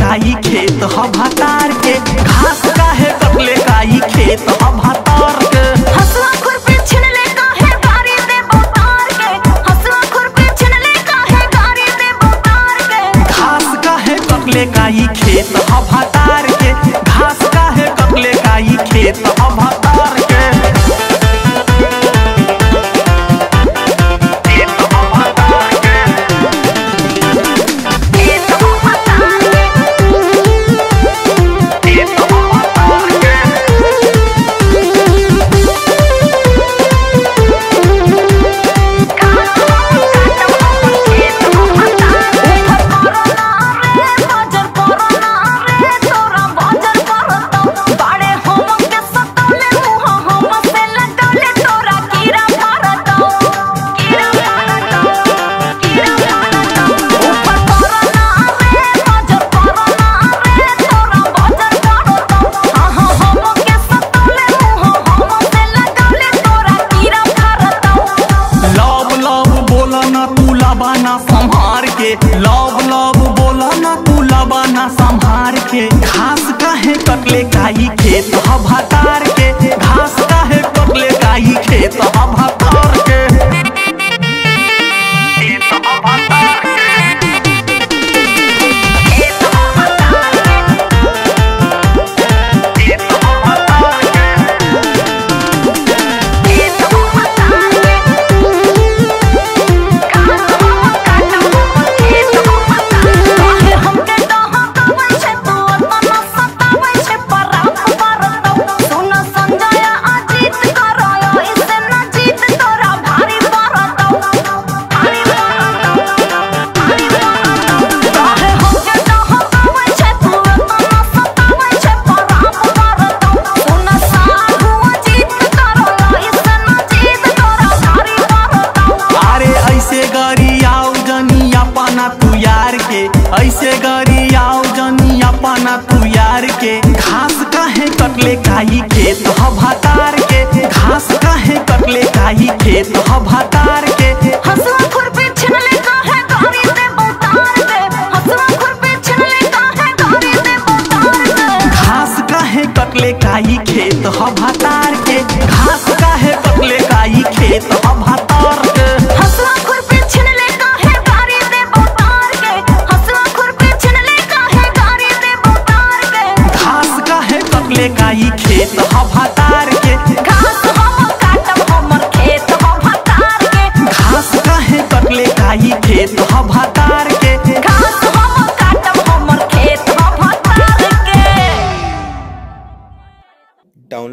काई खेत हम हतार के। घास काहे कटले काई खेत ह के। हसुआ खुरपी है गाड़ी दे बोतार के। हसुआ खुरपी है गाड़ी दे बोतार के। घास काहे कटले काई खेत हम हतार के। घास काहे कटले काई खेत काई तू यार के। ऐसे गरियाओ जनिया पाना तू यार के। घास काहे कटले काई खेत ह भातार के। घास काहे कटले ह भातार के। खुरपी छिलले का है का है काहे कटले काई खेत ह भातार के। घास काहे कटले काई खेत ह